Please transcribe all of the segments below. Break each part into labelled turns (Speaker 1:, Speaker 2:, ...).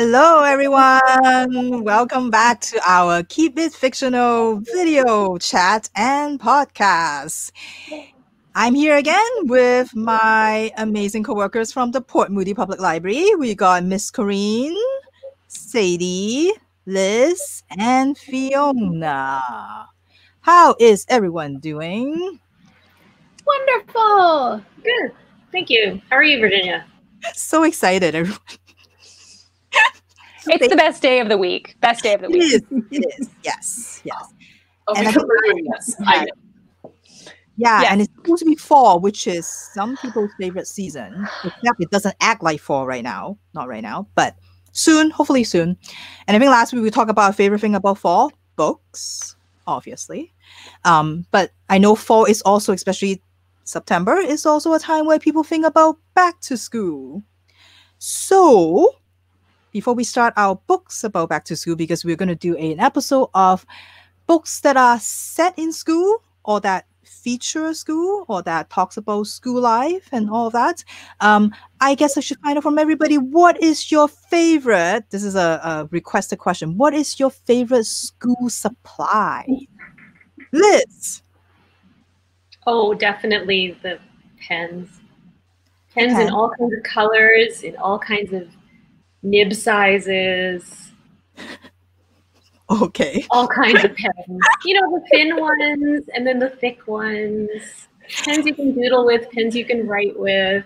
Speaker 1: Hello, everyone. Welcome back to our Keep It Fictional video chat and podcast. I'm here again with my amazing coworkers from the Port Moody Public Library. We got Miss Corinne, Sadie, Liz, and Fiona. How is everyone doing?
Speaker 2: Wonderful.
Speaker 3: Good. Thank you. How are you, Virginia?
Speaker 1: So excited, everyone.
Speaker 2: It's the best day of the week. Best day of the week.
Speaker 1: is. It is. Yes. Yes.
Speaker 3: Oh,
Speaker 1: And I think-
Speaker 3: we're doing this. I.
Speaker 1: Yeah,
Speaker 2: Yes.
Speaker 1: and it's supposed to be fall, which is some people's favorite season. Except it doesn't act like fall right now. Not right now, but soon, hopefully soon. And I think last week we talked about our favorite thing about fall books, obviously. Um, but I know fall is also, especially September, is also a time where people think about back to school. So, before we start our books about back to school, because we're going to do an episode of books that are set in school or that feature school or that talks about school life and all of that. Um, I guess I should find out from everybody what is your favorite? This is a, a requested question. What is your favorite school supply? Liz.
Speaker 3: Oh, definitely the pens. Pens in all kinds of colors, in all kinds of nib sizes,
Speaker 1: Okay.
Speaker 3: all kinds of pens. You know, the thin ones and then the thick ones. Pens you can doodle with, pens you can write with.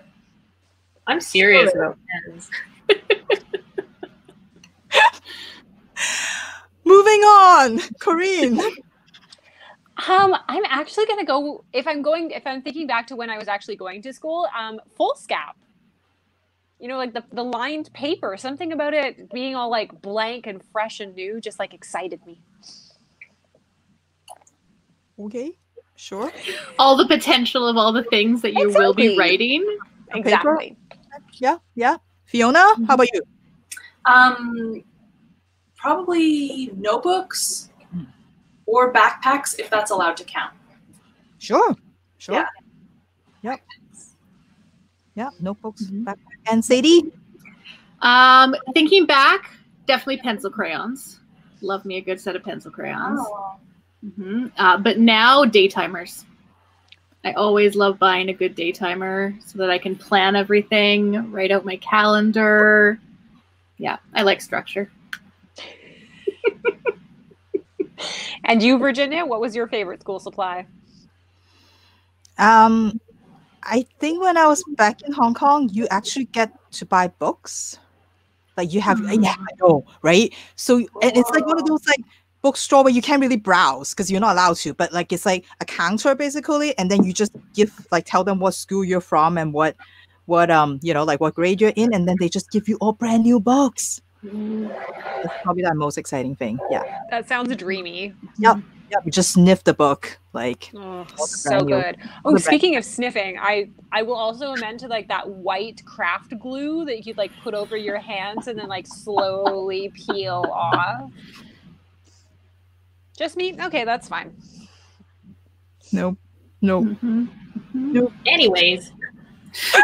Speaker 3: I'm serious
Speaker 1: Sure.
Speaker 3: about pens.
Speaker 1: Moving on, Corinne.
Speaker 2: Um, I'm actually gonna go if I'm going if I'm thinking back to when I was actually going to school, um, foolscap. You know, like the, the lined paper, something about it being all like blank and fresh and new just like excited me.
Speaker 1: Okay, sure.
Speaker 4: all the potential of all the things that you will be writing.
Speaker 2: Exactly.
Speaker 1: Yeah, yeah. Fiona, how about you?
Speaker 5: Um, probably notebooks or backpacks, if that's allowed to count.
Speaker 1: Sure, sure.
Speaker 5: Yeah.
Speaker 1: Yep. Yeah, notebooks.
Speaker 4: Mhm.
Speaker 1: backpack. And Sadie?
Speaker 4: Um, thinking back, definitely pencil crayons. Love me a good set of pencil crayons. hmm Uh, but now daytimers. I always love buying a good daytimer so that I can plan everything, write out my calendar. Yeah, I like structure.
Speaker 2: And you, Virginia, what was your favorite school supply?
Speaker 1: Um, I think when I was back in Hong Kong, you actually get to buy books. Like you have, yeah, I know, right? So and it's like one of those like bookstore where you can't really browse because you're not allowed to. But like it's like a counter basically, and then you just give like tell them what school you're from and what what um you know like what grade you're in, and then they just give you all brand new books. That's probably the most exciting thing. Yeah,
Speaker 2: That sounds dreamy.
Speaker 1: yeah. You just sniff the book like
Speaker 2: Oh, so good.
Speaker 1: the
Speaker 2: Oh,
Speaker 1: brand-
Speaker 2: speaking of sniffing, I I will also amend to like that white craft glue that you could like put over your hands and then like slowly peel off. Just me? Okay, that's fine.
Speaker 1: no, no.
Speaker 4: Mhm.
Speaker 3: Anyways,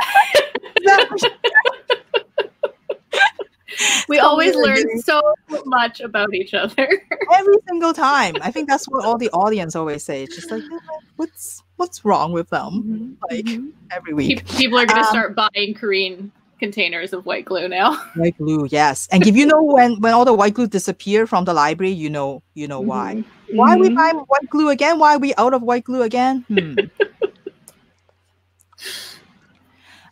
Speaker 4: We always learn so much about each other.
Speaker 1: every single time. I think that's what all the audience always say. It's just like, what's what's wrong with them? Like every week,
Speaker 4: People are going to
Speaker 1: Um,
Speaker 4: start buying Korean containers of white glue now.
Speaker 1: white glue, yes. And if you know when when all the white glue disappear from the library, you know you know why. Why we
Speaker 4: Mhm.
Speaker 1: buy white glue again? Why are we out of white glue again? Hmm.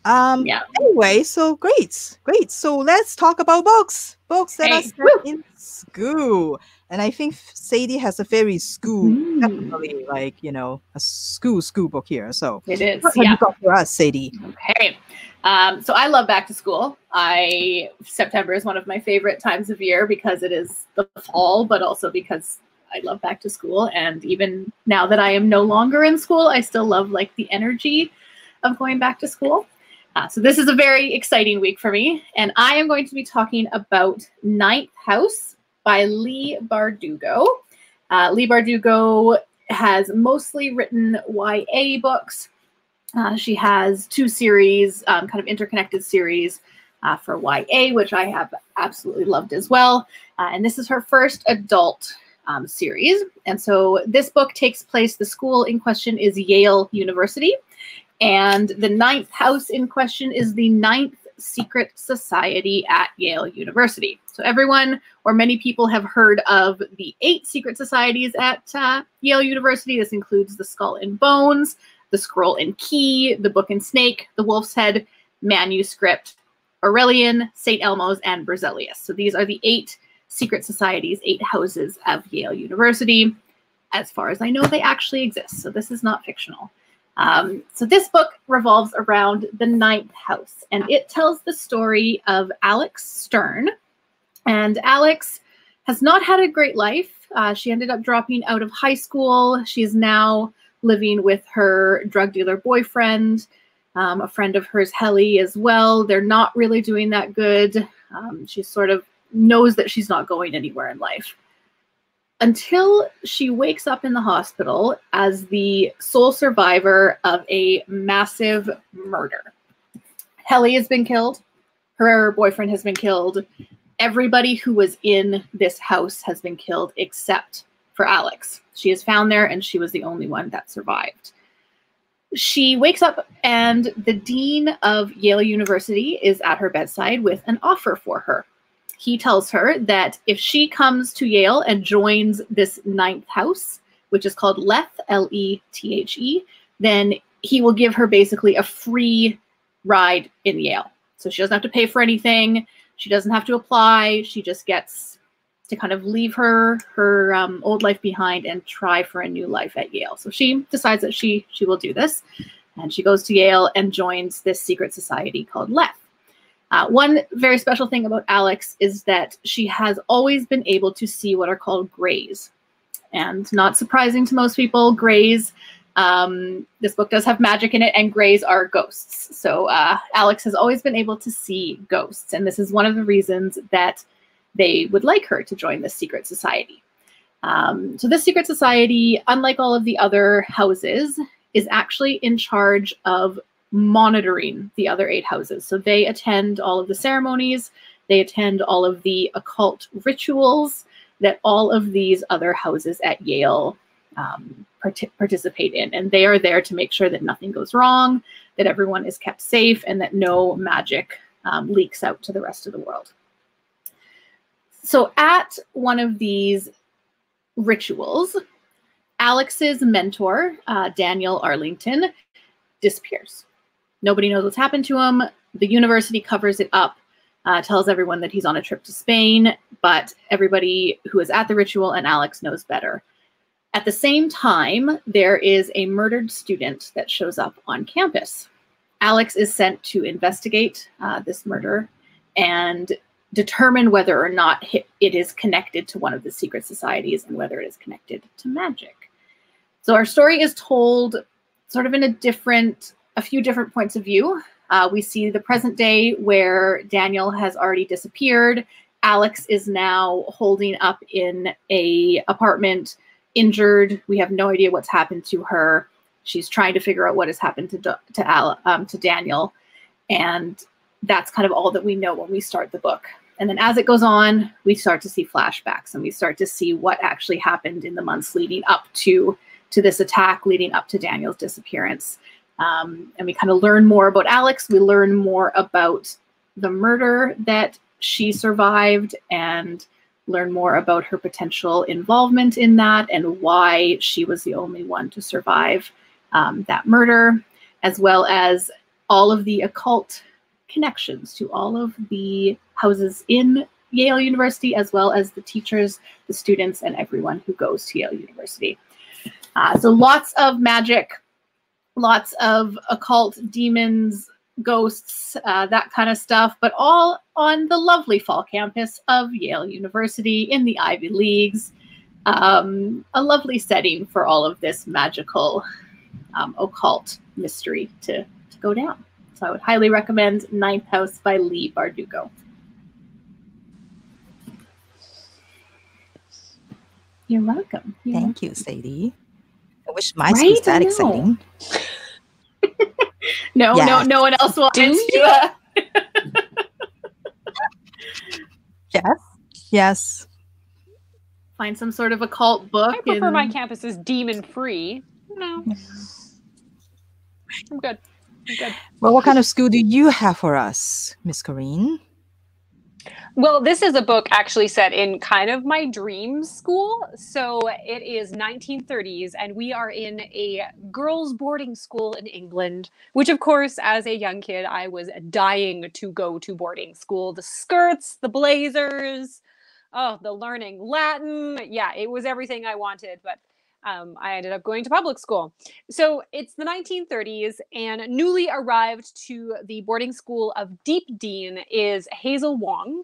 Speaker 1: um.
Speaker 4: Yeah.
Speaker 1: Anyway, so great, great. So let's talk about books. Books that are
Speaker 4: Hey,
Speaker 1: set in school. And I think Sadie has a very school,
Speaker 4: Mm.
Speaker 1: definitely like you know a school school book here. So
Speaker 4: It is.
Speaker 1: what
Speaker 4: Yeah.
Speaker 1: for us, Sadie?
Speaker 4: Okay. Um, so I love back to school. I September is one of my favorite times of year because it is the fall, but also because I love back to school. And even now that I am no longer in school, I still love like the energy of going back to school. Uh, so this is a very exciting week for me, and I am going to be talking about Ninth House by Leigh Bardugo. Uh, Leigh Bardugo has mostly written YA books. Uh, she has two series, um, kind of interconnected series uh, for YA, which I have absolutely loved as well. Uh, and this is her first adult um, series. And so this book takes place, the school in question is Yale University. And the ninth house in question is the ninth secret society at Yale University. So everyone or many people have heard of the eight secret societies at uh, Yale University. This includes the Skull and Bones, the Scroll and Key, the Book and Snake, the Wolf's Head, Manuscript, Aurelian, St. Elmo's, and Berzelius. So these are the eight secret societies, eight houses of Yale University. As far as I know, they actually exist. So this is not fictional. Um, so this book revolves around the ninth house, and it tells the story of Alex Stern. And Alex has not had a great life. Uh, she ended up dropping out of high school. She is now living with her drug dealer boyfriend, um, a friend of hers, Hellie, as well. They're not really doing that good. Um, she sort of knows that she's not going anywhere in life until she wakes up in the hospital as the sole survivor of a massive murder. Hellie has been killed. Her boyfriend has been killed. Everybody who was in this house has been killed except for Alex. She is found there and she was the only one that survived. She wakes up and the dean of Yale University is at her bedside with an offer for her he tells her that if she comes to Yale and joins this ninth house, which is called Lethe, L E T H E, then he will give her basically a free ride in Yale. So she doesn't have to pay for anything. She doesn't have to apply. She just gets to kind of leave her her um, old life behind and try for a new life at Yale. So she decides that she she will do this, and she goes to Yale and joins this secret society called Lethe. Uh, one very special thing about Alex is that she has always been able to see what are called grays. And not surprising to most people, grays, um, this book does have magic in it, and grays are ghosts. So uh, Alex has always been able to see ghosts. And this is one of the reasons that they would like her to join this secret society. Um, so, this secret society, unlike all of the other houses, is actually in charge of monitoring the other eight houses. So they attend all of the ceremonies, they attend all of the occult rituals that all of these other houses at Yale um, part- participate in. And they are there to make sure that nothing goes wrong, that everyone is kept safe, and that no magic um, leaks out to the rest of the world. So at one of these rituals, Alex's mentor, uh, Daniel Arlington, disappears. Nobody knows what's happened to him. The university covers it up, uh, tells everyone that he's on a trip to Spain, but everybody who is at the ritual and Alex knows better. At the same time, there is a murdered student that shows up on campus. Alex is sent to investigate uh, this murder and determine whether or not it is connected to one of the secret societies and whether it is connected to magic. So our story is told sort of in a different a few different points of view. Uh, we see the present day where Daniel has already disappeared. Alex is now holding up in a apartment, injured. We have no idea what's happened to her. She's trying to figure out what has happened to to Al, um, to Daniel, and that's kind of all that we know when we start the book. And then as it goes on, we start to see flashbacks and we start to see what actually happened in the months leading up to to this attack, leading up to Daniel's disappearance. Um, and we kind of learn more about Alex. We learn more about the murder that she survived and learn more about her potential involvement in that and why she was the only one to survive um, that murder, as well as all of the occult connections to all of the houses in Yale University, as well as the teachers, the students, and everyone who goes to Yale University. Uh, so lots of magic, lots of occult demons, ghosts, uh, that kind of stuff, but all on the lovely fall campus of Yale University in the Ivy Leagues. Um, a lovely setting for all of this magical um, occult mystery to, to go down. So I would highly recommend Ninth House by Leigh Bardugo. You're welcome. You're
Speaker 1: Thank you, Sadie. I wish my right? was that exciting.
Speaker 4: no, yeah. no, no one else wanted to. Uh...
Speaker 1: Yes. Yes.
Speaker 4: Find some sort of occult book.
Speaker 2: I prefer
Speaker 4: and...
Speaker 2: my campus is demon free. No. I'm good. I'm good.
Speaker 1: Well, what kind of school do you have for us, Miss Corrine?
Speaker 2: Well, this is a book actually set in kind of my dream school. So it is 1930s, and we are in a girls' boarding school in England, which, of course, as a young kid, I was dying to go to boarding school. The skirts, the blazers, oh, the learning Latin. Yeah, it was everything I wanted. But um, I ended up going to public school. So it's the 1930s, and newly arrived to the boarding school of Deep Dean is Hazel Wong,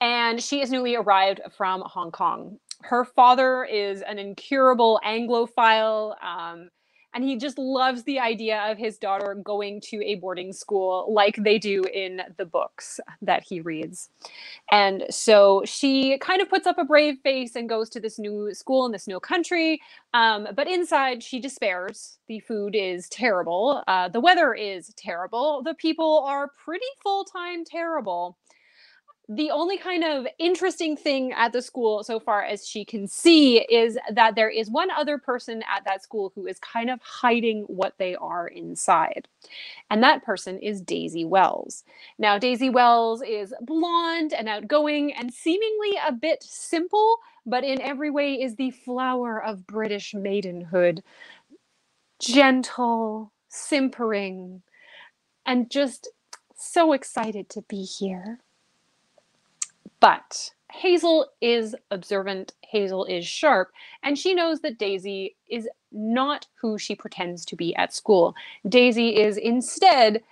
Speaker 2: and she is newly arrived from Hong Kong. Her father is an incurable Anglophile. Um, and he just loves the idea of his daughter going to a boarding school like they do in the books that he reads. And so she kind of puts up a brave face and goes to this new school in this new country. Um, but inside, she despairs. The food is terrible. Uh, the weather is terrible. The people are pretty full time terrible the only kind of interesting thing at the school so far as she can see is that there is one other person at that school who is kind of hiding what they are inside. And that person is Daisy Wells. Now, Daisy Wells is blonde and outgoing and seemingly a bit simple, but in every way is the flower of British maidenhood. Gentle, simpering, and just so excited to be here. But Hazel is observant, Hazel is sharp, and she knows that Daisy is not who she pretends to be at school. Daisy is instead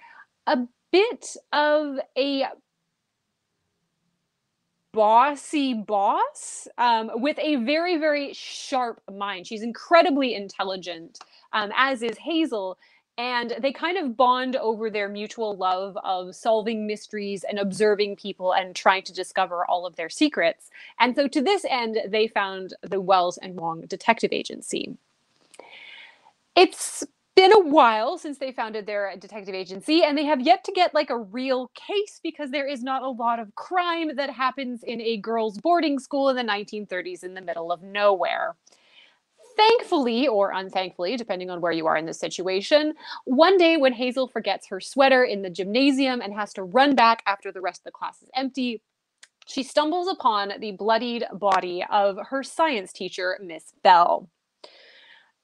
Speaker 2: a bit of a bossy boss um, with a very, very sharp mind. She's incredibly intelligent, um, as is Hazel, and they kind of bond over their mutual love of solving mysteries and observing people and trying to discover all of their secrets. And so to this end, they found the Wells and Wong Detective Agency. It's been a while since they founded their detective agency and they have yet to get like a real case because there is not a lot of crime that happens in a girls boarding school in the 1930s in the middle of nowhere thankfully or unthankfully, depending on where you are in the situation, one day when Hazel forgets her sweater in the gymnasium and has to run back after the rest of the class is empty, she stumbles upon the bloodied body of her science teacher, Miss Bell,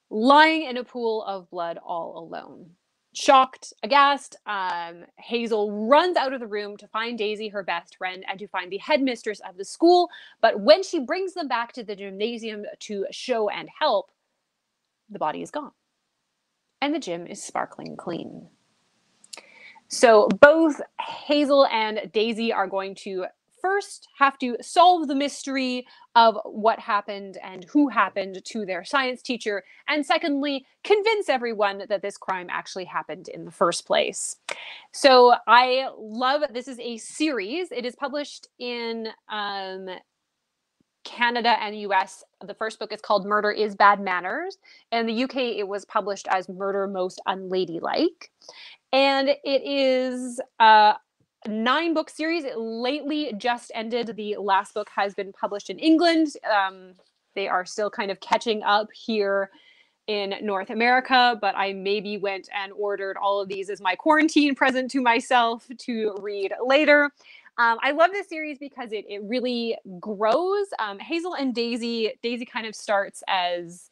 Speaker 2: lying in a pool of blood all alone shocked, aghast, um, Hazel runs out of the room to find Daisy, her best friend, and to find the headmistress of the school. But when she brings them back to the gymnasium to show and help, the body is gone. And the gym is sparkling clean. So both Hazel and Daisy are going to first have to solve the mystery of what happened and who happened to their science teacher. And secondly, convince everyone that this crime actually happened in the first place. So I love this is a series. It is published in um, Canada and US. The first book is called Murder is Bad Manners. In the UK, it was published as Murder Most Unladylike. And it is uh, nine book series. It lately just ended. The last book has been published in England. Um, they are still kind of catching up here in North America, but I maybe went and ordered all of these as my quarantine present to myself to read later. Um, I love this series because it it really grows. Um, Hazel and Daisy, Daisy kind of starts as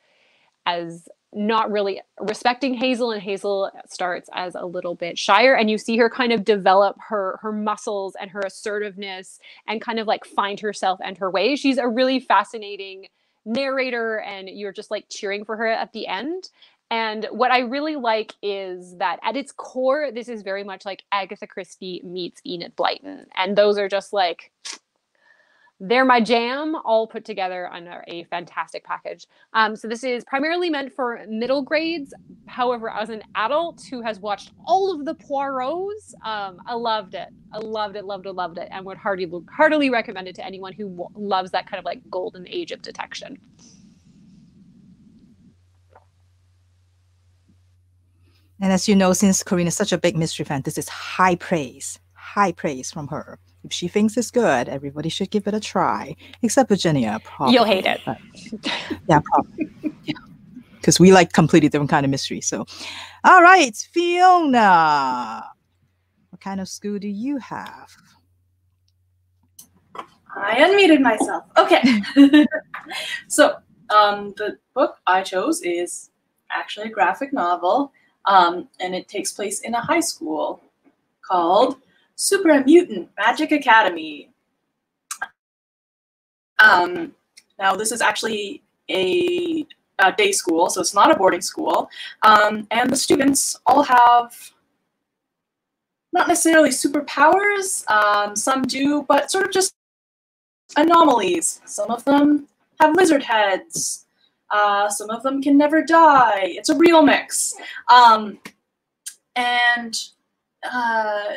Speaker 2: as not really respecting Hazel and Hazel starts as a little bit shyer and you see her kind of develop her her muscles and her assertiveness and kind of like find herself and her way. She's a really fascinating narrator and you're just like cheering for her at the end. And what I really like is that at its core this is very much like Agatha Christie meets Enid Blyton and those are just like they're my jam, all put together under a fantastic package. Um, so this is primarily meant for middle grades. However, as an adult who has watched all of the Poirots, um, I loved it. I loved it, loved it, loved it, and would heartily, heartily recommend it to anyone who w- loves that kind of like golden age of detection.
Speaker 1: And as you know, since Corrine is such a big mystery fan, this is high praise, high praise from her If she thinks it's good, everybody should give it a try, except Virginia. Probably.
Speaker 2: You'll hate it.
Speaker 1: but- yeah, probably. yeah, because we like completely different kind of mystery. So, all right, Fiona, what kind of school do you have?
Speaker 5: I unmuted myself. Okay. so, um, the book I chose is actually a graphic novel, um, and it takes place in a high school called Super Mutant Magic Academy. Um, now, this is actually a, a day school, so it's not a boarding school, um, and the students all have not necessarily superpowers. Um, some do, but sort of just anomalies. Some of them have lizard heads. Uh, some of them can never die. It's a real mix. Um, and uh,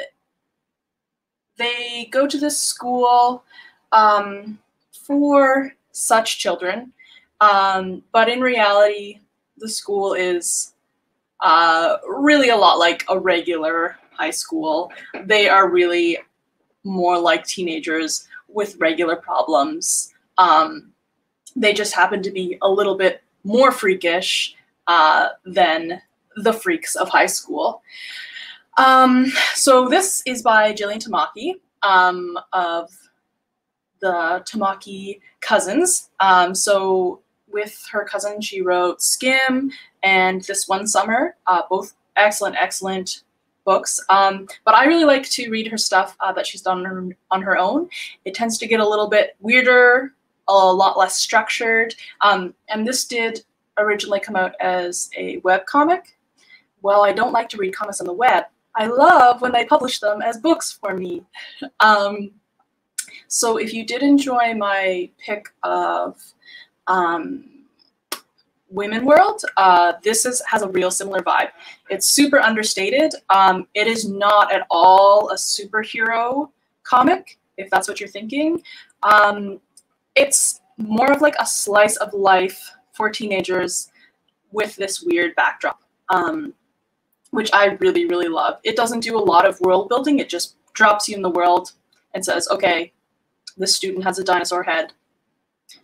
Speaker 5: they go to this school um, for such children. Um, but in reality, the school is uh, really a lot like a regular high school. They are really more like teenagers with regular problems. Um, they just happen to be a little bit more freakish uh, than the freaks of high school. Um, so this is by Jillian Tamaki um, of the Tamaki cousins. Um, so with her cousin, she wrote Skim and This One Summer, uh, both excellent, excellent books. Um, but I really like to read her stuff uh, that she's done on her, own. It tends to get a little bit weirder, a lot less structured. Um, and this did originally come out as a web comic. Well, I don't like to read comics on the web. I love when they publish them as books for me. Um, so if you did enjoy my pick of um, Women World, uh, this is has a real similar vibe. It's super understated. Um, it is not at all a superhero comic, if that's what you're thinking. Um, it's more of like a slice of life for teenagers with this weird backdrop, um, which I really, really love. It doesn't do a lot of world building. It just drops you in the world and says, okay, this student has a dinosaur head.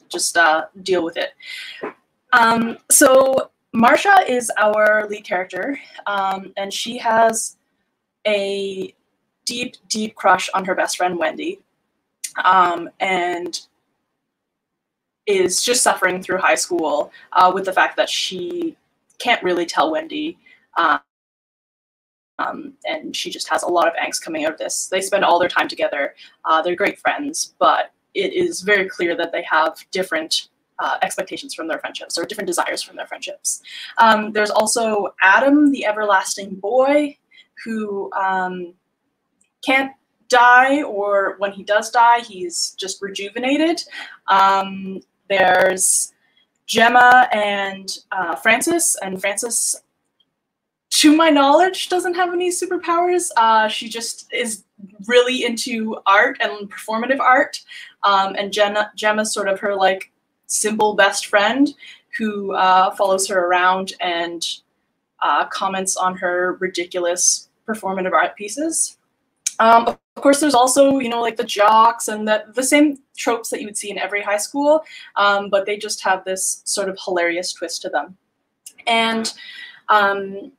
Speaker 5: Just uh, deal with it. Um, so Marsha is our lead character, um, and she has a deep, deep crush on her best friend Wendy, um, and is just suffering through high school uh, with the fact that she can't really tell Wendy. Um, and she just has a lot of angst coming out of this. They spend all their time together. Uh, they're great friends, but it is very clear that they have different uh, expectations from their friendships or different desires from their friendships. Um, there's also Adam, the everlasting boy, who um, can't die, or when he does die, he's just rejuvenated. Um, there's Gemma and uh, Frances, and Frances, to my knowledge, doesn't have any superpowers. Uh, she just is really into art and performative art, um, and Jenna, Gemma's sort of her like simple best friend who uh, follows her around and uh, comments on her ridiculous performative art pieces. Um, of course, there's also, you know, like the jocks and the, the same tropes that you would see in every high school, um, but they just have this sort of hilarious twist to them. And um,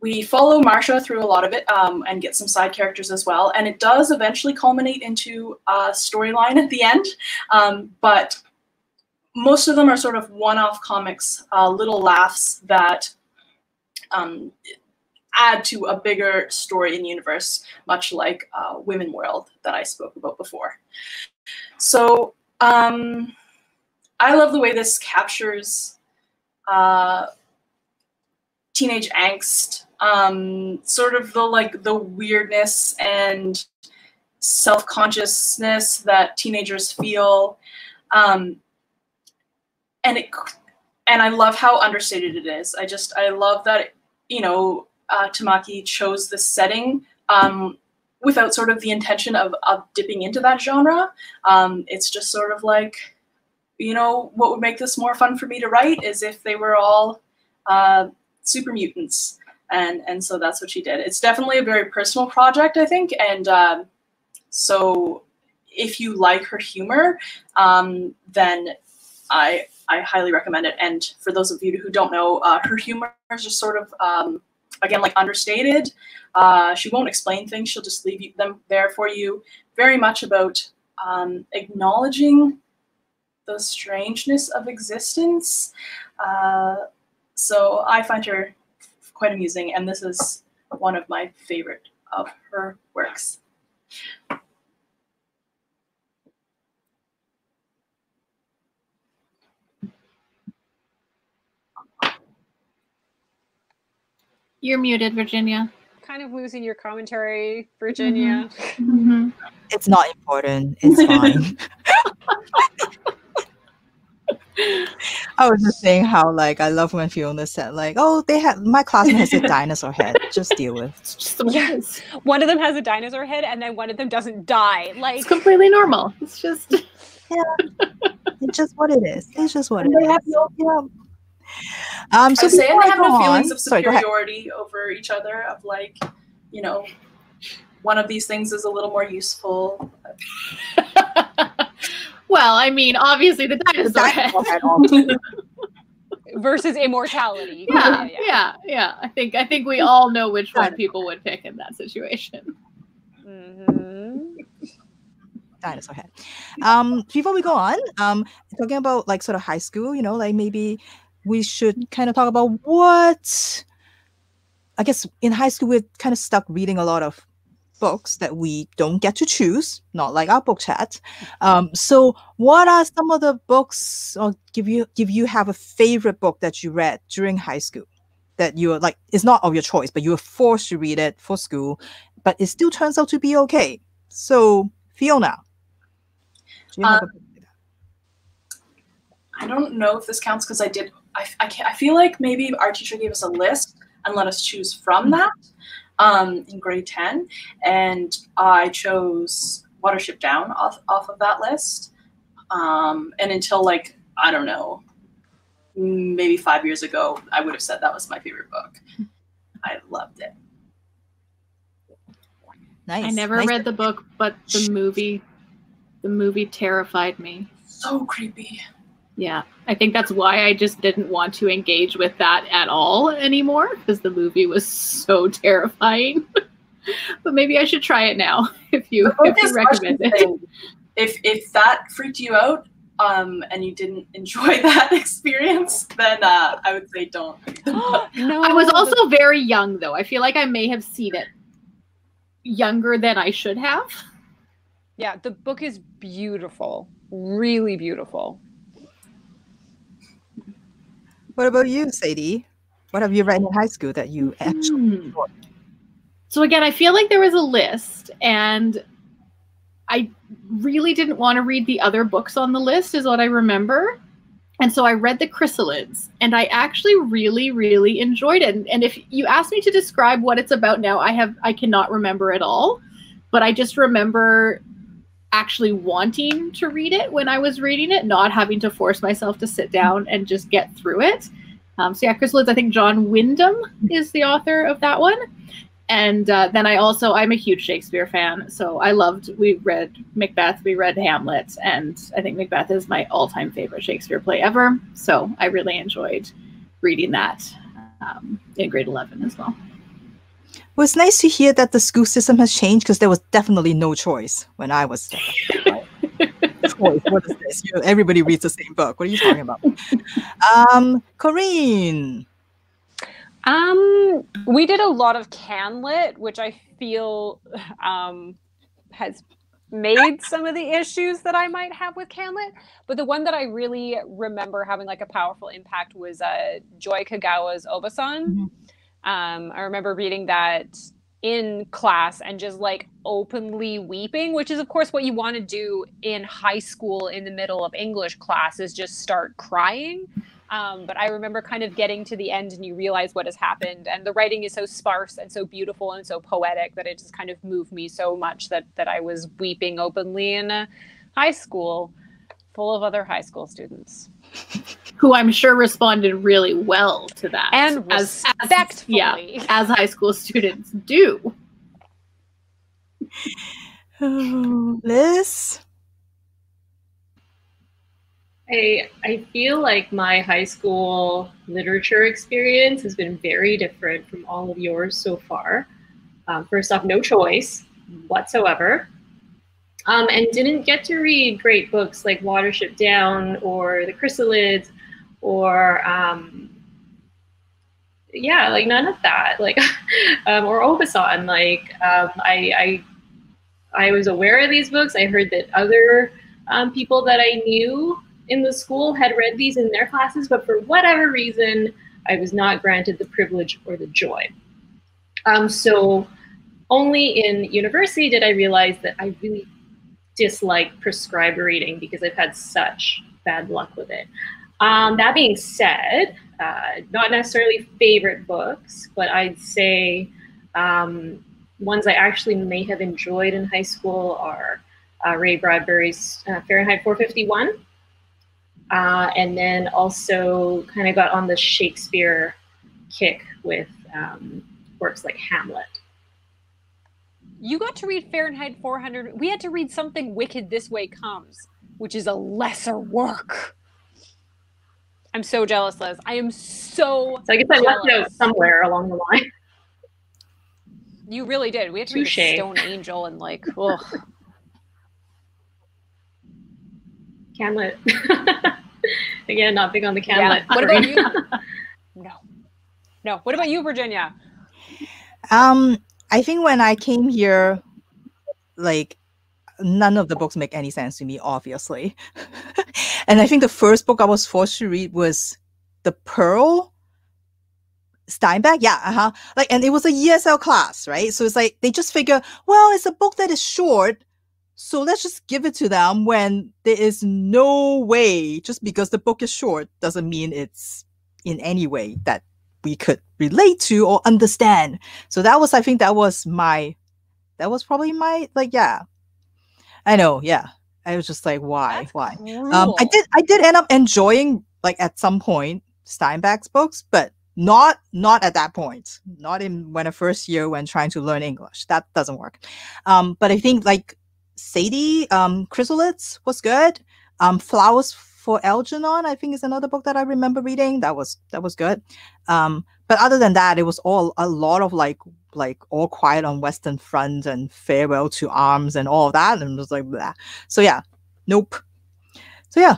Speaker 5: we follow Marsha through a lot of it um, and get some side characters as well. And it does eventually culminate into a storyline at the end. Um, but most of them are sort of one-off comics, uh, little laughs that um, add to a bigger story in the universe, much like uh, Women World that I spoke about before. So um, I love the way this captures uh, teenage angst, um, sort of the like the weirdness and self-consciousness that teenagers feel, um, and it and I love how understated it is. I just I love that you know uh, Tamaki chose this setting um, without sort of the intention of, of dipping into that genre. Um, it's just sort of like, you know, what would make this more fun for me to write is if they were all uh, super mutants. And, and so that's what she did. It's definitely a very personal project, I think. And uh, so if you like her humor, um, then I I highly recommend it. And for those of you who don't know, uh, her humor is just sort of um, again like understated. Uh, she won't explain things; she'll just leave them there for you. Very much about um, acknowledging the strangeness of existence. Uh, so I find her quite amusing, and this is one of my favorite of her works.
Speaker 4: You're muted, Virginia.
Speaker 2: Kind of losing your commentary, Virginia.
Speaker 4: Mm-hmm.
Speaker 1: It's not important. It's fine. I was just saying how like I love when Fiona said like, "Oh, they have my classmate has a dinosaur head. Just deal with."
Speaker 4: It's just the way it
Speaker 2: Yes. One of them has a dinosaur head, and then one of them doesn't die. Like
Speaker 4: It's completely normal. It's just yeah,
Speaker 1: It's just what it is. It's just what it
Speaker 5: they
Speaker 1: is.
Speaker 5: have no-
Speaker 1: Yeah. Um. So
Speaker 5: I say, and
Speaker 1: before
Speaker 5: they
Speaker 1: I
Speaker 5: have
Speaker 1: go
Speaker 5: no feelings
Speaker 1: on-
Speaker 5: of
Speaker 1: sorry,
Speaker 5: superiority over each other. Of like, you know, one of these things is a little more useful.
Speaker 4: well, I mean, obviously the
Speaker 1: The
Speaker 4: dinosaur head.
Speaker 1: head
Speaker 2: versus immortality.
Speaker 4: Yeah, yeah, yeah. I think I think we all know which one people would pick in that situation.
Speaker 2: Mhm.
Speaker 1: dinosaur head. Um, before we go on, um, talking about like sort of high school, you know, like maybe we should kind of talk about what I guess in high school we're kind of stuck reading a lot of books that we don't get to choose, not like our book chat. Um, so what are some of the books or give you give you have a favorite book that you read during high school that you're like it's not of your choice, but you were forced to read it for school, but it still turns out to be okay. So Fiona, do you book like?
Speaker 5: I don't know if this counts because I did. I, I, can't, I feel like maybe our teacher gave us a list and let us choose from that um, in grade 10. And I chose Watership Down off, off of that list. Um, and until like, I don't know, maybe five years ago, I would have said that was my favorite book. I loved it.
Speaker 1: Nice.
Speaker 4: I never
Speaker 1: nice.
Speaker 4: read the book, but the movie the movie terrified me.
Speaker 5: So creepy.
Speaker 4: Yeah. I think that's why I just didn't want to engage with that at all anymore because the movie was so terrifying. but maybe I should try it now if you if you recommend it.
Speaker 5: insane. If if that freaked you out um, and you didn't enjoy that experience, then uh, I would say don't.
Speaker 2: no,
Speaker 4: I was also very young though. I feel like I may have seen it younger than I should have.
Speaker 2: yeah. The book is beautiful, really beautiful.
Speaker 1: What about you, Sadie? What have you read in high school that you actually
Speaker 4: hmm.
Speaker 1: enjoyed?
Speaker 4: So again, I feel like there was a list, and I really didn't want to read the other books on the list, is what I remember. And so I read the Chrysalids, and I actually really, really enjoyed it. And, and if you ask me to describe what it's about now, I have I cannot remember at all. But I just remember actually wanting to read it when I was reading it, not having to force myself to sit down and just get through it. Um, so yeah, Chrysalids. I think John Wyndham is the author of that one and uh, then I also I'm a huge Shakespeare fan, so I loved. We read Macbeth, we read Hamlet, and I think Macbeth is my all-time favorite Shakespeare play ever. So I really enjoyed reading that um, in grade eleven as well.
Speaker 1: Well, it's nice to hear that the school system has changed because there was definitely no choice when I was. choice. What is this? You know, everybody reads the same book. What are you talking about? Um, Corinne.
Speaker 2: Um, we did a lot of Canlit, which I feel um, has made some of the issues that I might have with Canlit. But the one that I really remember having like a powerful impact was uh, Joy Kogawa's Obasan. Um, I remember reading that in class and just like openly weeping, which is of course what you want to do in high school in the middle of English class is just start crying. Um, but I remember kind of getting to the end and you realize what has happened. And the writing is so sparse and so beautiful and so poetic that it just kind of moved me so much that that I was weeping openly in a high school full of other high school students.
Speaker 4: Who I'm sure responded really well to that,
Speaker 2: And
Speaker 4: as, as yeah, as high school students do.
Speaker 1: Liz?
Speaker 3: I I feel like my high school literature experience has been very different from all of yours so far. Um, first off, no choice whatsoever, um, and didn't get to read great books like Watership Down or The Chrysalids or um, yeah, like none of that, like um, or Obasan. Like um, I, I I was aware of these books. I heard that other um, people that I knew in the school had read these in their classes, but for whatever reason, I was not granted the privilege or the joy. Um, so only in university did I realize that I really dislike prescribed reading because I've had such bad luck with it. Um, that being said, uh, not necessarily favorite books, but I'd say um, ones I actually may have enjoyed in high school are uh, Ray Bradbury's uh, Fahrenheit 451. Uh, and then also kind of got on the Shakespeare kick with um, works like Hamlet.
Speaker 2: You got to read Fahrenheit 400. We had to read Something Wicked This Way Comes, which is a lesser work. I'm so jealous, Liz. I am so.
Speaker 3: So I guess I left it out somewhere along the line.
Speaker 2: You really did. We had to read
Speaker 3: Touché.
Speaker 2: Stone Angel and like, oh.
Speaker 3: Camlet. Again, not big on the
Speaker 2: Yeah. What about you? No. No. What about you, Virginia?
Speaker 1: Um, I think when I came here, like none of the books make any sense to me, obviously. and I think the first book I was forced to read was The Pearl. Steinbeck, yeah, uh-huh. Like, and it was a ESL class, right? So it's like they just figure, well, it's a book that is short, so let's just give it to them when there is no way, just because the book is short doesn't mean it's in any way that we could relate to or understand. So that was, I think that was my, that was probably my, like, yeah. I know, yeah. I was just like, why,
Speaker 2: That's
Speaker 1: why? Um, I did, I did end up enjoying, like, at some point, Steinbeck's books, but not, not at that point. Not in when a first year when trying to learn English. That doesn't work. Um, but I think like Sadie, um, was good. Um, Flowers for Algernon, I think is another book that I remember reading. That was that was good. Um, but other than that, it was all a lot of like like all quiet on Western Front and farewell to arms and all of that, and it was like blah. So yeah, nope. So yeah.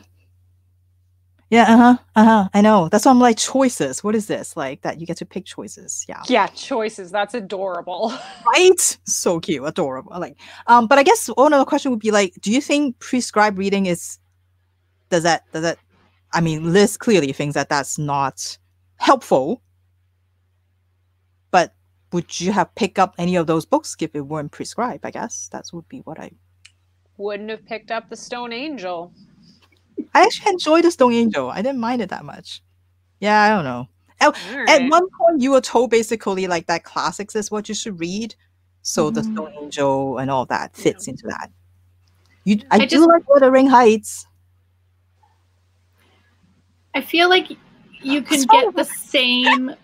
Speaker 1: Yeah, uh-huh. Uh-huh. I know. That's why I'm like choices. What is this? Like that you get to pick choices. Yeah.
Speaker 2: yeah, choices. That's adorable.
Speaker 1: Right? So cute, adorable. Like, um, but I guess one other question would be like, do you think prescribed reading is does that does that I mean, Liz clearly thinks that that's not helpful. But would you have picked up any of those books if it weren't prescribed? I guess that would be what I.
Speaker 2: Wouldn't have picked up the Stone Angel.
Speaker 1: I actually enjoyed the Stone Angel. I didn't mind it that much. Yeah, I don't know. At
Speaker 2: Alright.
Speaker 1: one point, you were told basically like that classics is what you should read. So the
Speaker 3: Mhm.
Speaker 1: Stone Angel and all that fits into that. You, I,
Speaker 4: I
Speaker 1: do
Speaker 4: just-
Speaker 1: like Wuthering Heights.
Speaker 4: I feel like you can get the same.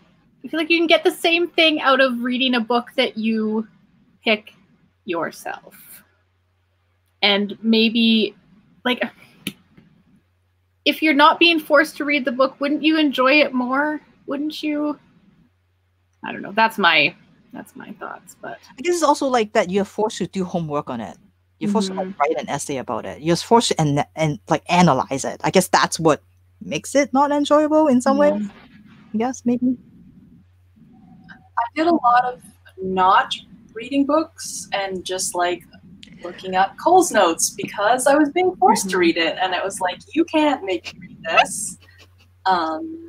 Speaker 4: I feel like you can get the same thing out of reading a book that you pick yourself, and maybe like if you're not being forced to read the book, wouldn't you enjoy it more? Wouldn't you? I don't know. That's my that's my thoughts, but
Speaker 1: I guess it's also like that you're forced to do homework on it. You're forced to like, mm-hmm. write an essay about it. You're forced to and and like analyze it. I guess that's what makes it not enjoyable in some
Speaker 4: Yeah.
Speaker 1: ways. Mm-hmm. I guess maybe.
Speaker 5: I did a lot of not reading books and just like looking up Cole's notes because I was being forced to read it, and it was like, you can't make me read this. Um,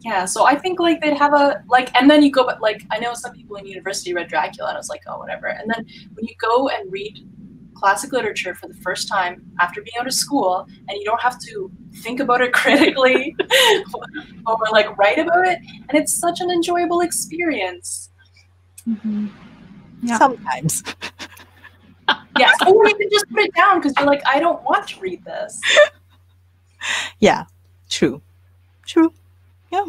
Speaker 5: yeah, so I think like they'd have a like, and then you go, but like I know some people in university read Dracula, and I was like, oh whatever. And then when you go and read classic literature for the first time after being out of school, and you don't have to think about it critically or like write about it, and it's such an enjoyable experience. Mm-hmm.
Speaker 4: Yeah.
Speaker 1: Sometimes.
Speaker 5: Yes, or you can just put it down because you're like, I don't want to read this.
Speaker 1: Yeah. True. True. Yeah.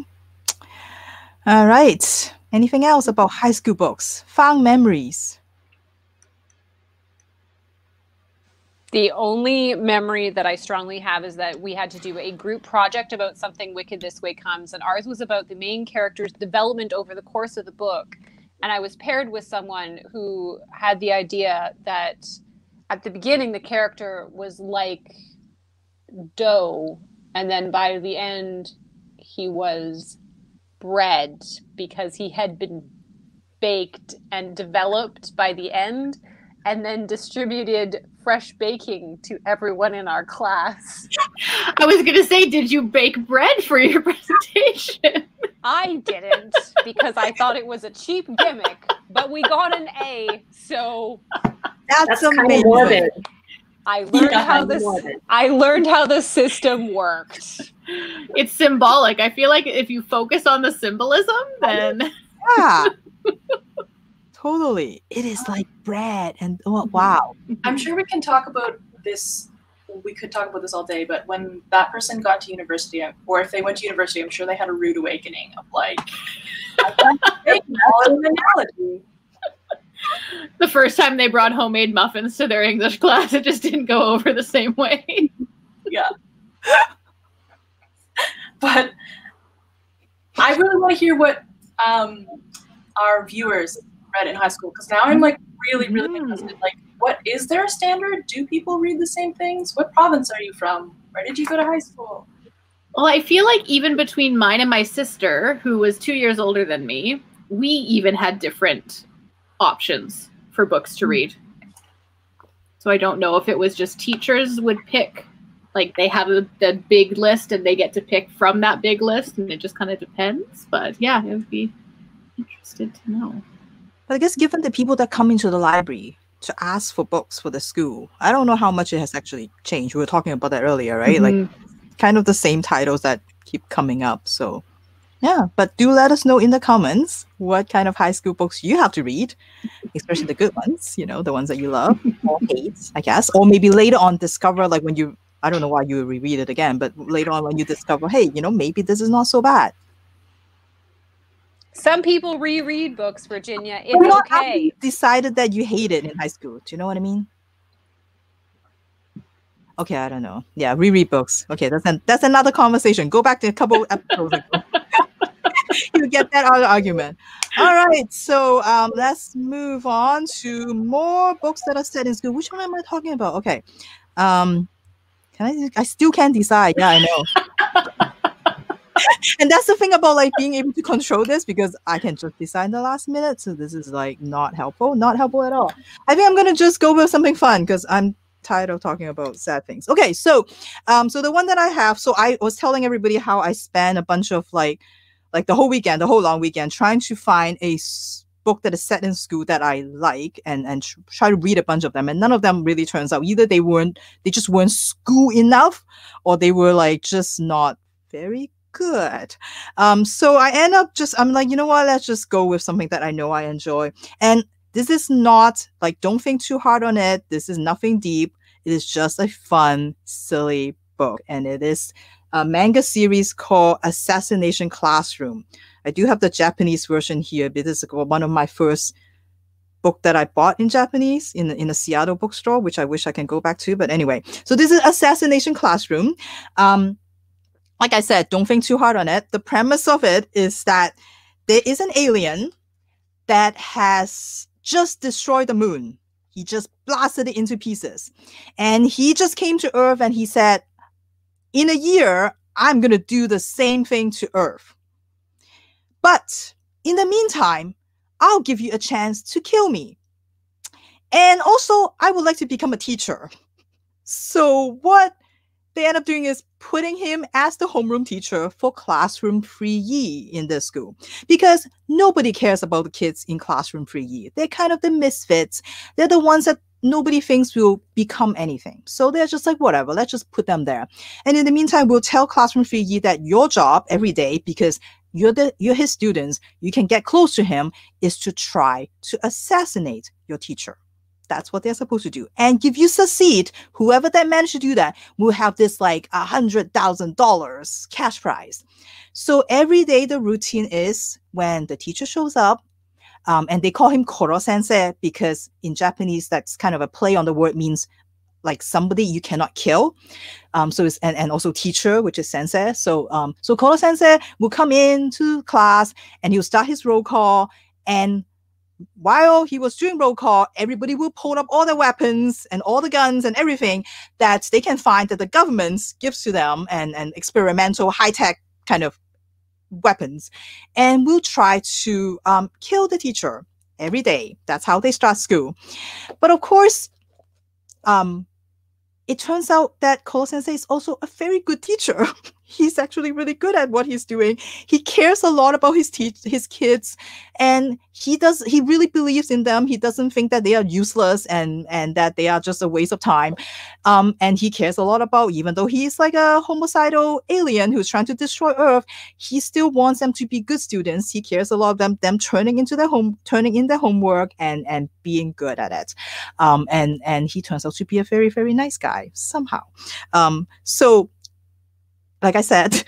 Speaker 1: All right. Anything else about high school books? Fond memories.
Speaker 2: The only memory that I strongly have is that we had to do a group project about something Wicked This Way Comes, and ours was about the main character's development over the course of the book. And I was paired with someone who had the idea that at the beginning the character was like dough, and then by the end he was bread because he had been baked and developed by the end and then distributed fresh baking to everyone in our class.
Speaker 4: I was going to say, did you bake bread for your presentation?
Speaker 2: I didn't because I thought it was a cheap gimmick, but we got an A, so
Speaker 1: That's,
Speaker 3: That's kind of
Speaker 1: amazing.
Speaker 3: morbid.
Speaker 2: I learned
Speaker 3: Yeah,
Speaker 2: how this. I learned how the system worked.
Speaker 4: It's symbolic. I feel like if you focus on the symbolism, then
Speaker 1: Yeah. totally. It is like bread and oh, wow.
Speaker 5: I'm sure we can talk about this. We could talk about this all day, but when that person got to university, or if they went to university, I'm sure they had a rude awakening of like, I want to make all in analogy.
Speaker 4: the first time they brought homemade muffins to their English class, it just didn't go over the same way.
Speaker 5: Yeah. but I really want to hear what um, our viewers read in high school because now I'm like really, really
Speaker 4: Mm.
Speaker 5: interested. Like, what is there a standard? Do people read the same things? What province are you from? Where did you go to high school?
Speaker 4: Well, I feel like even between mine and my sister, who was two years older than me, we even had different options for books to read. So I don't know if it was just teachers would pick, like they have a, a big list and they get to pick from that big list, and it just kind of depends. But yeah, it would be interested to know.
Speaker 1: But I guess given the people that come into the library to ask for books for the school, I don't know how much it has actually changed. We were talking about that earlier, right? Like
Speaker 4: Mhm.
Speaker 1: kind of the same titles that keep coming up. So yeah, but do let us know in the comments what kind of high school books you have to read, especially the good ones, you know, the ones that you love or hate, I guess. Or maybe later on discover like when you I don't know why you reread it again, but later on when you discover, hey, you know, maybe this is not so bad.
Speaker 2: Some people reread books, Virginia.
Speaker 1: But
Speaker 2: It's
Speaker 1: not after
Speaker 2: okay.
Speaker 1: you decided that you hate it in high school. Do you know what I mean? Okay, I don't know. Yeah, reread books. Okay, that's an, that's another conversation. Go back to a couple episodes ago. you get that other argument. All right, so um, let's move on to more books that are set in school. Which one am I talking about? Okay, um, can I? I still can't decide. Yeah, I know. and that's the thing about like being able to control this because I can just decide the last minute. So this is like not helpful, not helpful at all. I think I'm gonna just go with something fun because I'm tired of talking about sad things. Okay, so um, so the one that I have, so I was telling everybody how I spent a bunch of like like the whole weekend, the whole long weekend, trying to find a book that is set in school that I like and and tr- try to read a bunch of them, and none of them really turns out either they weren't they just weren't school enough, or they were like just not very good. Um, so I end up just I'm like, you know what? Let's just go with something that I know I enjoy. And this is not like don't think too hard on it. This is nothing deep. It is just a fun, silly book, and it is a manga series called Assassination Classroom. I do have the Japanese version here. This is one of my first book that I bought in Japanese in in a Seattle bookstore, which I wish I can go back to. But anyway, so this is Assassination Classroom. Um, like I said, don't think too hard on it. The premise of it is that there is an alien that has just destroyed the moon. He just blasted it into pieces. And he just came to Earth and he said, In a year, I'm going to do the same thing to Earth. But in the meantime, I'll give you a chance to kill me. And also, I would like to become a teacher. So, what they end up doing is putting him as the homeroom teacher for classroom 3E in this school because nobody cares about the kids in classroom 3E. They're kind of the misfits. They're the ones that nobody thinks will become anything. So they're just like, whatever, let's just put them there. And in the meantime, we'll tell classroom 3E that your job every day, because you're the you're his students, you can get close to him, is to try to assassinate your teacher. That's what they're supposed to do. And if you succeed, whoever that managed to do that will have this like a hundred thousand dollars cash prize. So every day the routine is when the teacher shows up, um, and they call him Koro Sensei because in Japanese that's kind of a play on the word means like somebody you cannot kill. Um, so it's and, and also teacher, which is sensei. So um, so Koro sensei will come into class and he'll start his roll call and while he was doing roll call, everybody will pull up all the weapons and all the guns and everything that they can find that the government gives to them and, and experimental high tech kind of weapons. And will try to um, kill the teacher every day. That's how they start school. But of course, um, it turns out that Koro sensei is also a very good teacher. he's actually really good at what he's doing. He cares a lot about his his kids, and he does. He really believes in them. He doesn't think that they are useless and and that they are just a waste of time. Um, and he cares a lot about, even though he's like a homicidal alien who's trying to destroy Earth, he still wants them to be good students. He cares a lot of them them turning into their home, turning in their homework and and being good at it. Um, and and he turns out to be a very very nice guy somehow. Um, so like I said,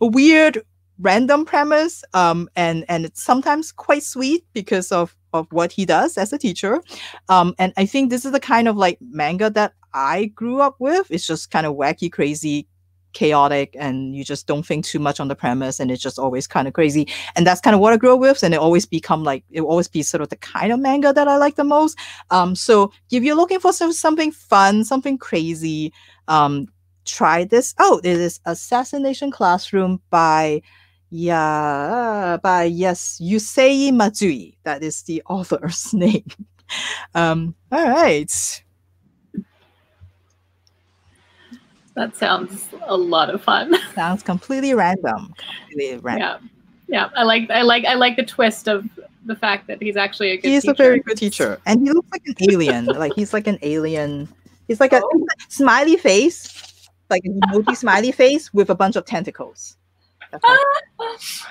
Speaker 1: a weird random premise um, and and it's sometimes quite sweet because of of what he does as a teacher. Um, and i think this is the kind of like manga that i grew up with. It's just kind of wacky crazy chaotic and you just don't think too much on the premise and it's just always kind of crazy. And that's kind of what i grew up with and it always become like it always be sort of the kind of manga that i like the most. Um so if you're looking for some, something fun something crazy um try this out. It is Assassination Classroom by yeah by yes Yusei Matsui. That is the author's name. Um, all right.
Speaker 4: That sounds a lot of fun.
Speaker 1: Sounds completely random. Completely random.
Speaker 4: Yeah, yeah. I like I like I like the twist of the fact that he's actually a good. Teacher.
Speaker 1: He's
Speaker 4: teacher.
Speaker 1: a very good teacher, and he looks like an alien. like he's like an alien. He's like a
Speaker 5: Oh.
Speaker 1: smiley face like an emoji smiley face with a bunch of tentacles.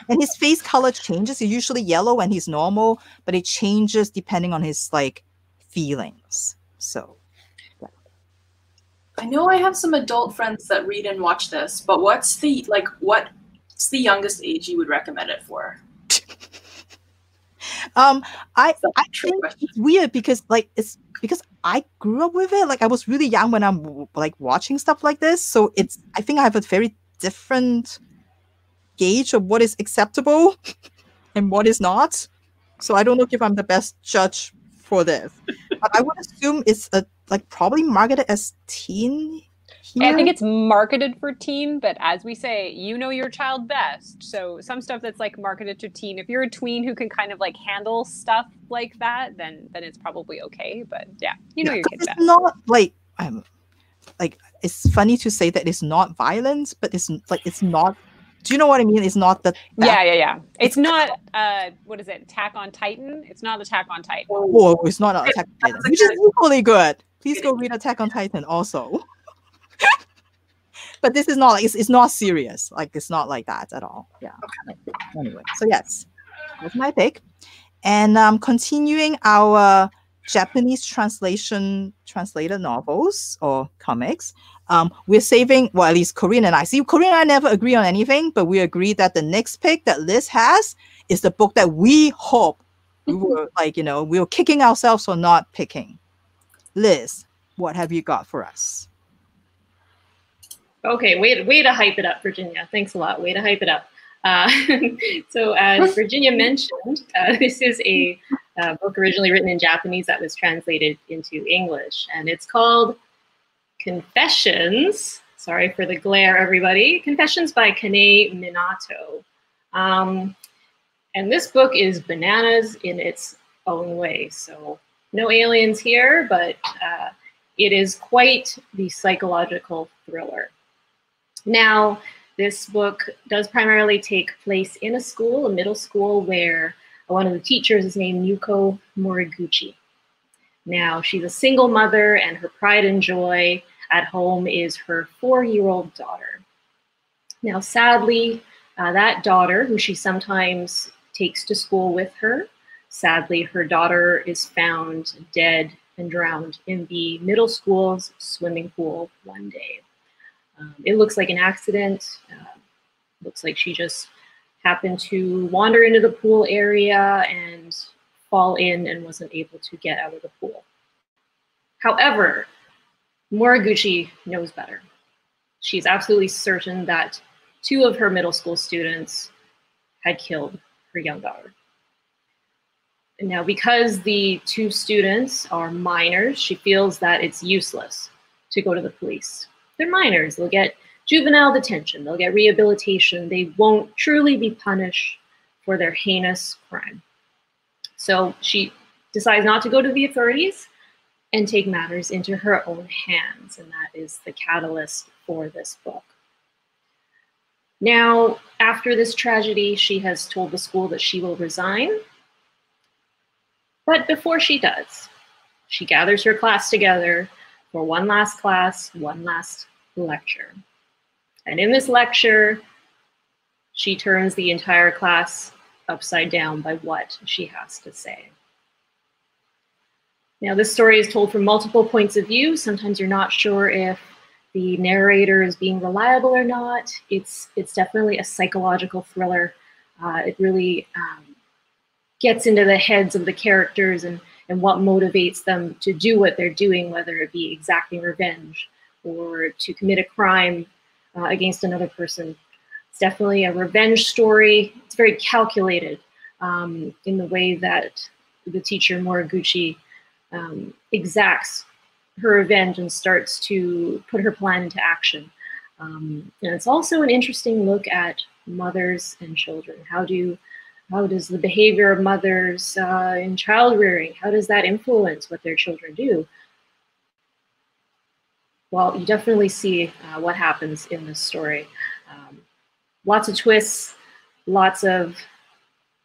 Speaker 1: And his face color changes. He's usually yellow when he's normal, but it changes depending on his like feelings. So
Speaker 5: I know I have some adult friends that read and watch this, but what's the like what's the youngest age you would recommend it for?
Speaker 1: um I I think
Speaker 5: question.
Speaker 1: it's weird because like it's because I grew up with it. Like I was really young when I'm like watching stuff like this. So it's I think I have a very different gauge of what is acceptable and what is not. So I don't know if I'm the best judge for this. but I would assume it's a like probably marketed as teen.
Speaker 2: I think it's marketed for teen, but as we say, you know your child best. So some stuff that's like marketed to teen. If you're a tween who can kind of like handle stuff like that, then then it's probably okay. But yeah, you know
Speaker 1: Yeah,
Speaker 2: your kid
Speaker 1: it's
Speaker 2: best.
Speaker 1: not like um like it's funny to say that it's not violence, but it's like it's not. Do you know what I mean? It's not that.
Speaker 2: Yeah, yeah, yeah. It's not uh what is it? Attack on Titan. It's not Attack on Titan.
Speaker 1: Whoa, it's not Attack on Titan, which is equally good. Please go read Attack on Titan also. But this is not like it's, it's not serious. Like it's not like that at all. Yeah. Anyway, so yes, that's my pick. And um continuing our Japanese translation translated novels or comics. Um, we're saving, well, at least Korean and I. See, Korean and I never agree on anything, but we agree that the next pick that Liz has is the book that we hope we were like, you know, we were kicking ourselves for not picking. Liz, what have you got for us?
Speaker 3: Okay, way, way to hype it up, Virginia. Thanks a lot. Way to hype it up. Uh, so, as Virginia mentioned, uh, this is a uh, book originally written in Japanese that was translated into English, and it's called Confessions. Sorry for the glare, everybody. Confessions by Kanae Minato. Um, and this book is bananas in its own way. So, no aliens here, but uh, it is quite the psychological thriller. Now, this book does primarily take place in a school, a middle school, where one of the teachers is named Yuko Moriguchi. Now, she's a single mother, and her pride and joy at home is her four year old daughter. Now, sadly, uh, that daughter, who she sometimes takes to school with her, sadly, her daughter is found dead and drowned in the middle school's swimming pool one day. Um, it looks like an accident. Uh, looks like she just happened to wander into the pool area and fall in and wasn't able to get out of the pool. However, Moriguchi knows better. She's absolutely certain that two of her middle school students had killed her young daughter. Now, because the two students are minors, she feels that it's useless to go to the police. They're minors, they'll get juvenile detention, they'll get rehabilitation, they won't truly be punished for their heinous crime. So she decides not to go to the authorities and take matters into her own hands, and that is the catalyst for this book. Now, after this tragedy, she has told the school that she will resign. But before she does, she gathers her class together for one last class, one last lecture. And in this lecture, she turns the entire class upside down by what she has to say. Now, this story is told from multiple points of view. Sometimes you're not sure if the narrator is being reliable or not. It's it's definitely a psychological thriller. Uh, it really um, gets into the heads of the characters and and what motivates them to do what they're doing, whether it be exacting revenge or to commit a crime uh, against another person. It's definitely a revenge story. It's very calculated um, in the way that the teacher Moriguchi um, exacts her revenge and starts to put her plan into action. Um, and it's also an interesting look at mothers and children. How do how does the behavior of mothers uh, in child rearing how does that influence what their children do? Well, you definitely see uh, what happens in this story. Um, lots of twists, lots of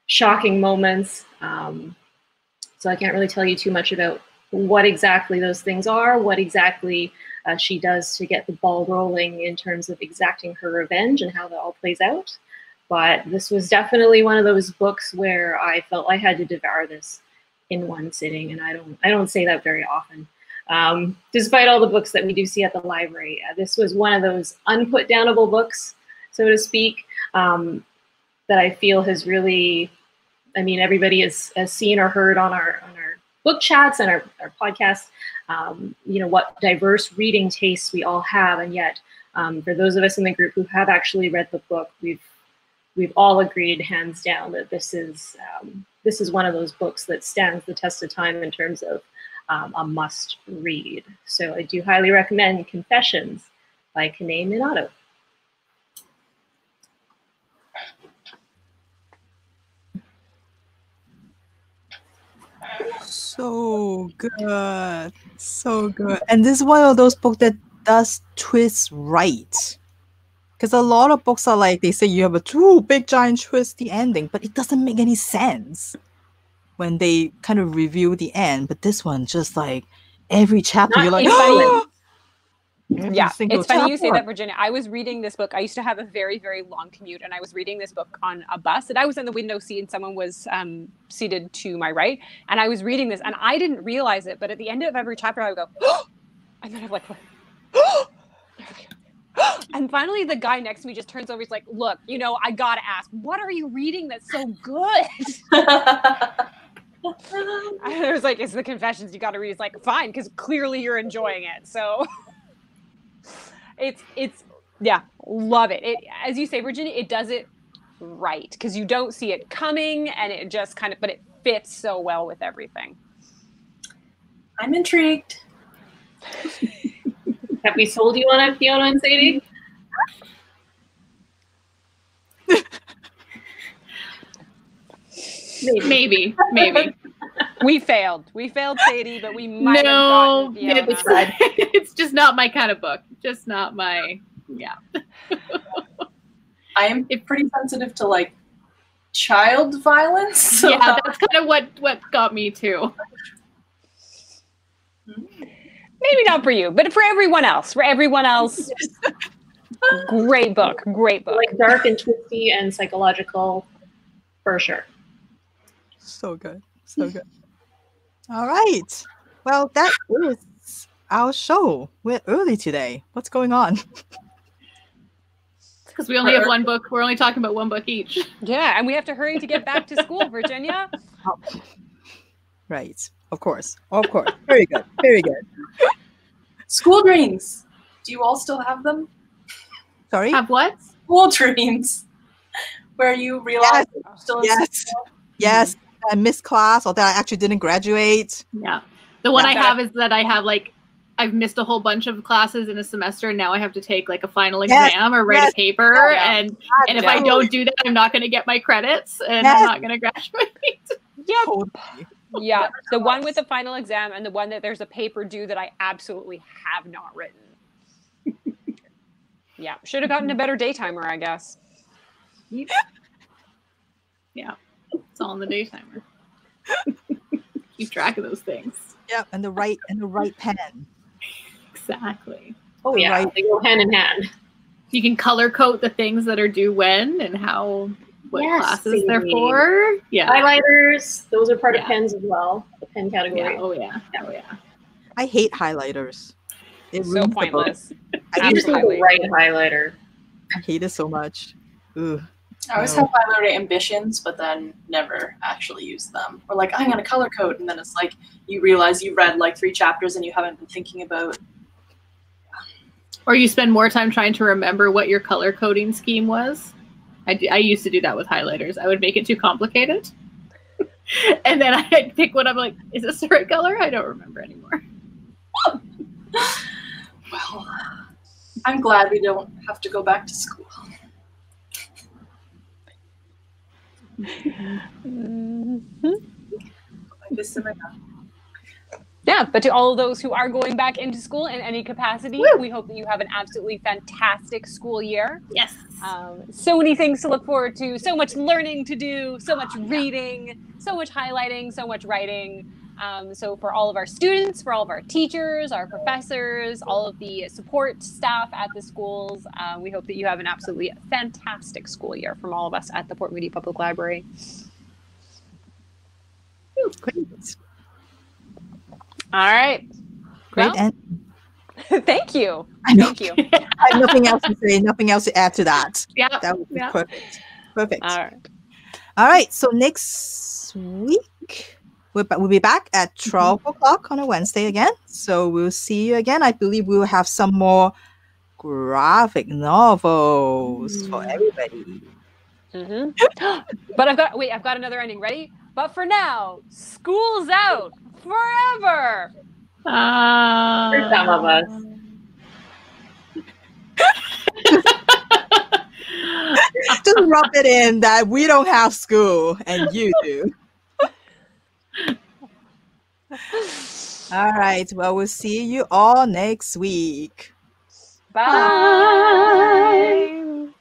Speaker 3: shocking moments. Um, so I can't really tell you too much about what exactly those things are, what exactly uh, she does to get the ball rolling in terms of exacting her revenge and how that all plays out. But this was definitely one of those books where I felt I had to devour this in one sitting, and I don't I don't say that very often. Um, despite all the books that we do see at the library, uh, this was one of those unput downable books, so to speak, um, that I feel has really, I mean, everybody has, has seen or heard on our on our book chats and our, our podcasts, um, you know, what diverse reading tastes we all have. And yet, um, for those of us in the group who have actually read the book, we've we've all agreed hands down that this is um, this is one of those books that stands the test of time in terms of um, a must read. So I do highly recommend Confessions by Kanae Minato.
Speaker 1: So good. So good. And this is one of those books that does twist right. Because a lot of books are like they say you have a true big giant twisty ending, but it doesn't make any sense when they kind of review the end. But this one just like every chapter
Speaker 3: Not
Speaker 1: you're like,
Speaker 3: in silence.
Speaker 1: Every
Speaker 2: yeah, it's funny you say that, Virginia. I was reading this book. I used to have a very, very long commute, and I was reading this book on a bus. And I was in the window seat, and someone was um, seated to my right, and I was reading this, and I didn't realize it. But at the end of every chapter, I would go, and then I'm like, and finally, the guy next to me just turns over. He's like, "Look, you know, I gotta ask, what are you reading that's so good?" I was like, "It's the Confessions. You got to read." It's like, "Fine," because clearly you're enjoying it. So it's it's yeah, love it. It as you say, Virginia, it does it right because you don't see it coming, and it just kind of, but it fits so well with everything.
Speaker 5: I'm intrigued.
Speaker 3: Have we sold you on it, Fiona and Sadie?
Speaker 4: Maybe, maybe. maybe.
Speaker 2: We failed. We failed Sadie, but we might
Speaker 4: no,
Speaker 2: have gotten
Speaker 4: it's, it's just not my kind of book. Just not my. Yeah.
Speaker 5: I am pretty sensitive to like child violence. So
Speaker 4: yeah, that's kind of what what got me too.
Speaker 2: Maybe not for you, but for everyone else. For everyone else, great book. Great book.
Speaker 3: Like dark and twisty and psychological, for sure.
Speaker 1: So good. So good. All right. Well, that is our show. We're early today. What's going on?
Speaker 4: Because we only have one book. We're only talking about one book each.
Speaker 2: Yeah, and we have to hurry to get back to school, Virginia. Oh.
Speaker 1: Right. Of course. Of course. Very good. Very good.
Speaker 5: School dreams. Do you all still have them?
Speaker 1: Sorry.
Speaker 4: Have what?
Speaker 5: School dreams, where you realize
Speaker 1: Yes.
Speaker 5: you're still in
Speaker 1: Yes.
Speaker 5: school.
Speaker 1: Yes, I missed class or that I actually didn't graduate.
Speaker 4: Yeah. The one
Speaker 2: Yeah,
Speaker 4: I
Speaker 2: that-
Speaker 4: have is that I have like I've missed a whole bunch of classes in a semester and now I have to take like a final
Speaker 1: Yes,
Speaker 4: exam or write
Speaker 1: yes.
Speaker 4: a paper oh,
Speaker 2: Yeah.
Speaker 4: and and if I don't do that I'm not going to get my credits and
Speaker 1: Yes.
Speaker 4: I'm not going to graduate.
Speaker 2: Yep.
Speaker 1: Totally.
Speaker 2: Yeah. The one with the final exam and the one that there's a paper due that I absolutely have not written. yeah. Should have gotten a better daytimer, I guess.
Speaker 4: It's all in the daytimer. Keep track of those things.
Speaker 1: Yeah, and the right and the right pen.
Speaker 4: Exactly.
Speaker 3: Oh yeah,
Speaker 1: Right.
Speaker 3: they go hand in hand.
Speaker 4: You can color code the things that are due when and how what
Speaker 3: Yes,
Speaker 4: classes they're for. Yeah.
Speaker 3: Highlighters, those are part
Speaker 4: Yeah.
Speaker 3: of pens as well. The pen
Speaker 4: yeah.
Speaker 3: category.
Speaker 4: Oh yeah. Oh yeah.
Speaker 1: I hate highlighters. It's
Speaker 2: So
Speaker 1: ruins the book.
Speaker 2: pointless.
Speaker 1: I,
Speaker 3: You just need the
Speaker 2: Absolutely.
Speaker 3: right highlighter.
Speaker 1: I hate it so much. Ooh.
Speaker 5: I always
Speaker 1: No.
Speaker 5: have highlighter ambitions, but then never actually use them. Or like, I'm gonna color code, and then it's like you realize you read like three chapters and you haven't been thinking about.
Speaker 4: Or you spend more time trying to remember what your color coding scheme was. I, d- I used to do that with highlighters. I would make it too complicated. and then I'd pick one. I'm like, is this the right color? I don't remember anymore.
Speaker 5: Well, I'm glad we don't have to go back to school. This is my
Speaker 2: Yeah, but to all those who are going back into school in any capacity,
Speaker 4: Woo!
Speaker 2: we hope that you have an absolutely fantastic school year.
Speaker 4: Yes.
Speaker 2: Um, so many things to look forward to, so much learning to do, so much reading, so much highlighting, so much writing. Um, so, for all of our students, for all of our teachers, our professors, all of the support staff at the schools, uh, we hope that you have an absolutely fantastic school year from all of us at the Port Moody Public Library.
Speaker 1: Great.
Speaker 2: All right.
Speaker 1: Great.
Speaker 2: Well,
Speaker 1: and
Speaker 2: thank you. Thank you.
Speaker 1: I have nothing else to say, nothing else to add to that.
Speaker 4: Yeah.
Speaker 1: That was
Speaker 4: Yeah.
Speaker 1: perfect. Perfect.
Speaker 2: All right.
Speaker 1: All right. So next week we're, ba- we'll be back at 12 o'clock on a Wednesday again. So we'll see you again. I believe we'll have some more graphic novels for everybody.
Speaker 2: hmm but I've got wait, I've got another ending. Ready? But for now, school's out forever.
Speaker 4: Uh,
Speaker 3: For some of us.
Speaker 1: Just rub it in that we don't have school and you do all right. Well, we'll see you all next week. Bye.
Speaker 2: Bye.